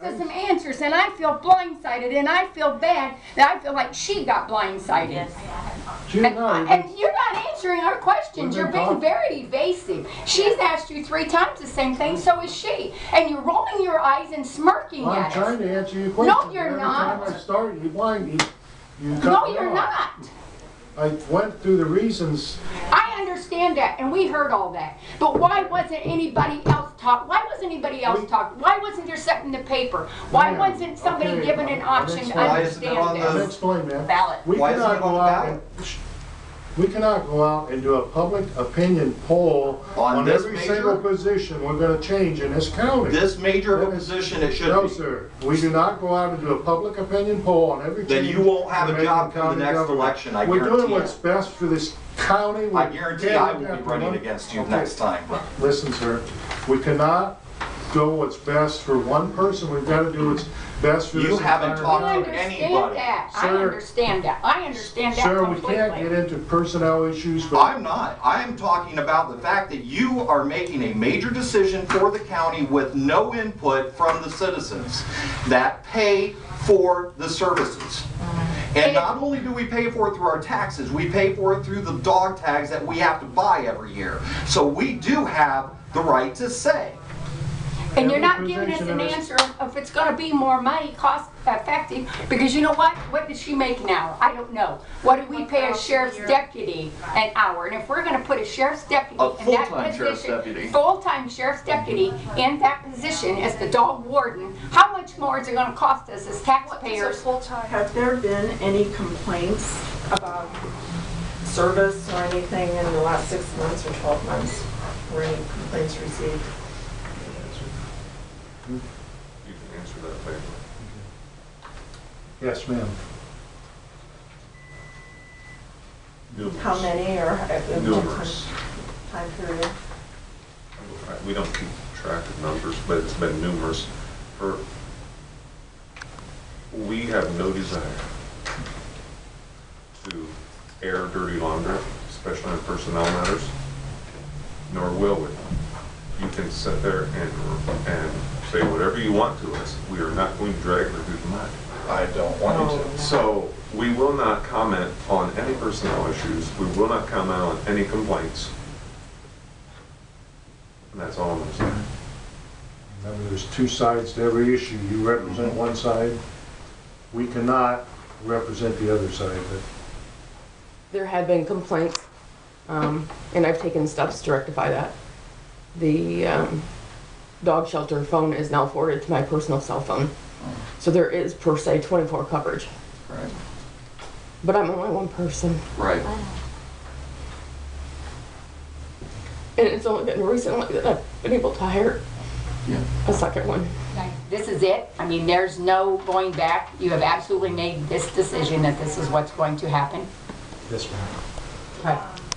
to some answers and I feel blindsided and I feel bad that I feel like she got blindsided. Gee, And, and you're not answering our questions. You're being very evasive. She's asked you three times the same thing, so is she. And you're rolling your eyes and smirking I'm at trying us. to answer your question. you're Every not. time I start, you whine, you, you No, you're off. not. I went through the reasons, I understand that, and we heard all that. But why wasn't anybody else talk? Why wasn't anybody else We- talking? Why wasn't there something in the paper? Why Ma'am, wasn't somebody okay, given an I'll option to explain. Why isn't it on understand let me this? explain, ma'am. Ballot. We Why isn't cannot it go the out ballot? and, shh. we cannot go out and do a public opinion poll On on this every major- single position we're gonna change in this county. This major of a That is- position, it should No, be. sir. We do not go out and do a public opinion poll on every Then change. you won't have a we're job for the county next government. election, I We're guarantee doing it. what's best for this county. We I guarantee I will be running against you Okay. next time. Listen, sir, we cannot go what's best for one person. We've got to do what's best for this You haven't entire talked I to county. understand anybody. that. I Sir- understand that. I understand that Sir, we can't get into personnel issues, but I'm not. I am talking about the fact that you are making a major decision for the county with no input from the citizens that pay for the services. And not only do we pay for it through our taxes, we pay for it through the dog tags that we have to buy every year. So we do have the right to say. And you're not giving us an answer of if it's gonna be more money, cost effective, because you know what? What does she make an hour? I don't know. What do we pay a sheriff's deputy an hour? And if we're gonna put a sheriff's deputy A in that full-time sheriff's position, deputy. full-time sheriff's deputy in that position as the dog warden, how much more is it gonna cost us as taxpayers? Have there been any complaints about service or anything in the last six months or 12 months? Were any complaints received? You can answer that later. yes, ma'am. How many or at what Numerous. time period? We don't keep track of numbers, but it's been numerous. For, we have no desire to air dirty laundry, especially on personnel matters, nor will we. You can sit there and, and say whatever you want to us. We are not going to drag her through the mud. I don't want you to. So we will not comment on any personnel issues. We will not comment on any complaints. And that's all I'm gonna say. Remember, there's two sides to every issue. You represent one side. We cannot represent the other side, but There have been complaints, um, and I've taken steps to rectify that. The, um, dog shelter phone is now forwarded to my personal cell phone. So there is per se twenty-four coverage, Right. but I'm only one person. Right. And it's only been recently that I've been able to hire Yeah. a second one. This is it. I mean, there's no going back. You have absolutely made this decision that this is what's going to happen. yes, ma'am. Okay.